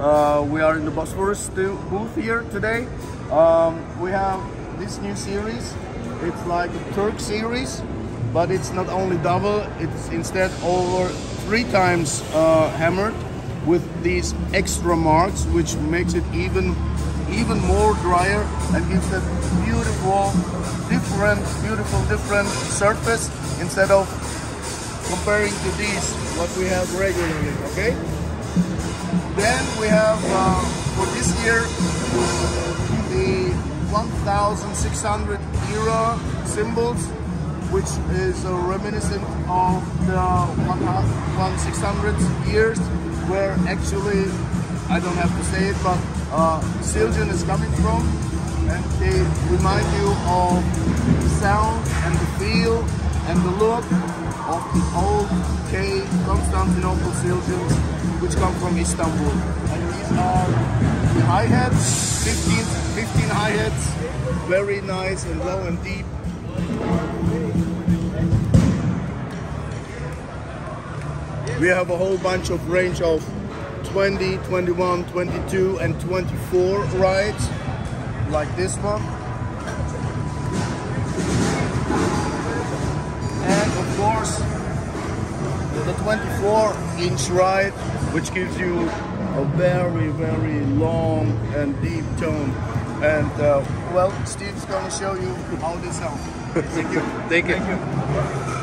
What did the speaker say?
Uh, we are in the Bosphorus booth here today. Um, we have this new series. It's like a Turk series, but it's not only double, it's instead over three times uh, hammered with these extra marks, which makes it even even more drier and gives a beautiful, different, beautiful, different surface instead of comparing to these what we have regularly. Okay. Then we have uh, for this year the 1,600 era cymbals, which is a reminiscent of the 1,600 years, where actually I don't have to say it, but uh, Zildjian is coming from, and they remind you of the sound and the feel and the look of the old K Constantinople Zildjians, which come from Istanbul. And um, these are the hi-hats, 15, 15 hi-hats, very nice and low and deep. We have a whole bunch of range of 20, 21, 22 and 24 rides like this one. And of course the 24 inch ride which gives you a very very long and deep tone and uh, well Steve's gonna show you how this sounds. Thank you. Thank you. Thank you.